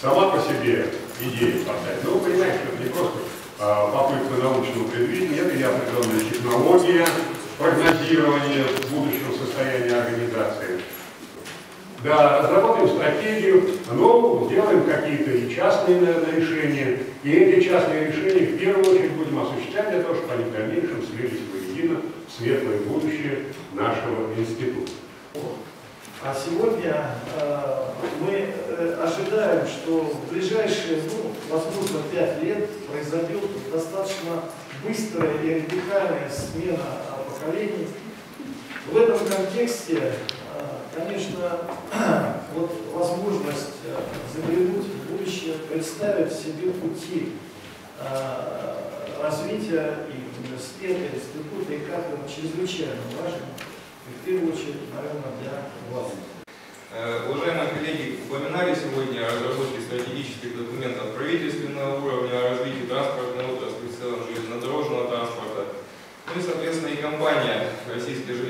сама по себе идея поставить. Ну, вы понимаете, что это не просто а, попытка научного предвидения, это и определенная технология прогнозирования будущего состояния организации. Да, разработаем стратегию, но сделаем какие-то и частные наверное, решения. И эти частные решения в первую очередь будем осуществлять для того, чтобы они в дальнейшем слились воедино в светлое будущее нашего института. А сегодня э, мы э, ожидаем, что в ближайшие, ну, возможно, пять лет произойдет достаточно быстрая и радикальная смена поколений. В этом контексте, э, конечно, вот возможность э, заглянуть в будущее, представить себе пути э, развития и университета, института, и как он чрезвычайно важен наверное, для вас. Уважаемые коллеги, упоминали сегодня о разработке стратегических документов правительственного уровня, о развитии транспортной отрасли, в целом железнодорожного транспорта. Ну и, соответственно, и компания Российские железные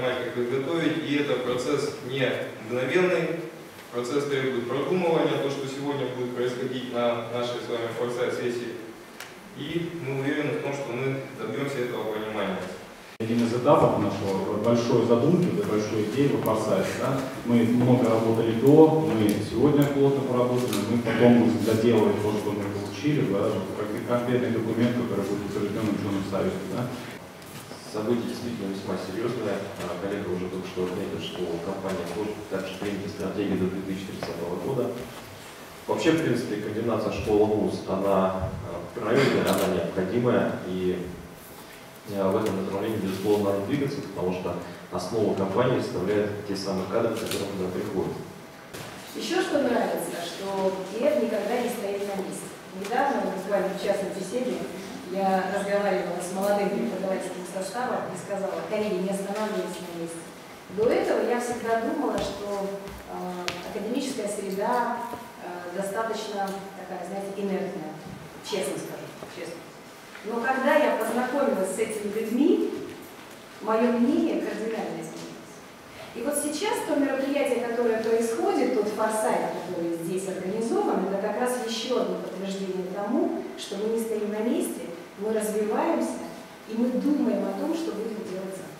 понимать, как их готовить, и это процесс не мгновенный, процесс требует продумывания, то, что сегодня будет происходить на нашей с вами форсайт-сессии. И мы уверены в том, что мы добьемся этого понимания. Один из этапов нашего большой задумки, большой идеи в форсайте, да, мы много работали до, мы сегодня плотно поработали, мы потом доделывать то, что мы получили, да, конкретный документ, который будет утвержден ученым советом. Да. Событие действительно весьма серьезное. А, коллега уже только что отметил, что компания хочет также принять стратегию до 2030 года. Вообще, в принципе, комбинация школа-вуз, она а, правильная, она необходимая, и а, в этом направлении, безусловно, надо двигаться, потому что основу компании составляют те самые кадры, которые туда приходят. Еще что нравится, что Киев никогда не стоит на месте. Недавно, буквально в частной беседе, я разговаривала с молодым преподавательским составом и сказала, коллеги, не останавливайтесь на месте. До этого я всегда думала, что э, академическая среда э, достаточно такая, знаете, инертная, честно скажу, честно. Но когда я познакомилась с этими людьми, мое мнение кардинально изменилось. И вот сейчас то мероприятие, которое происходит, тот форсайт, который здесь организован, это как раз еще одно подтверждение тому, что мы не стоим на месте, мы развиваемся, и мы думаем о том, что будем делать завтра.